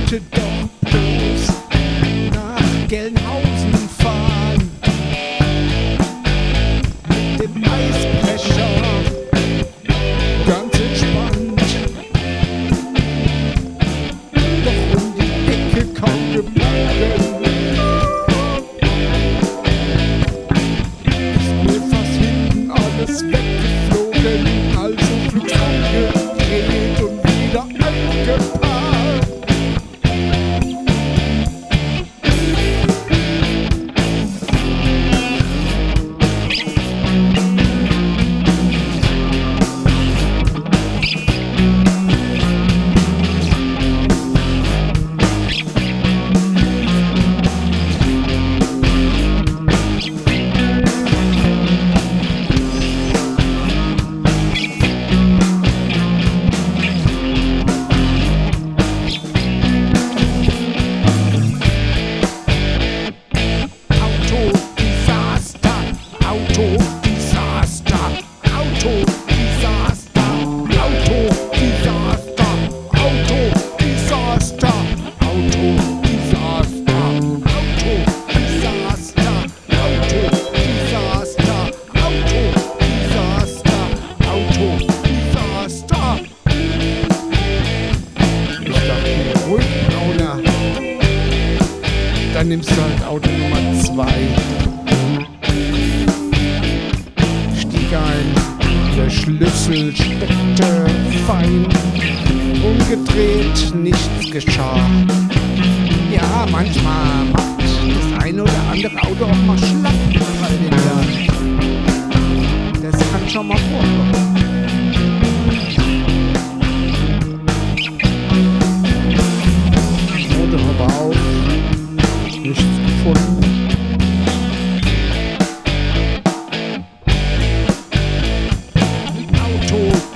wollte doch nach Gelnhausen fahren. Mit dem Eisbrecher, ganz entspannt. Doch um die Ecke kaum gebogen. Ist mir fast hinten alles weggeflogen, nimmst du halt Auto Nummer 2. Stieg ein, der Schlüssel steckte fein. Umgedreht, nichts geschah. Ja, manchmal macht das eine oder andere Auto auch mal schlapp. Das kann schon mal vorkommen. tall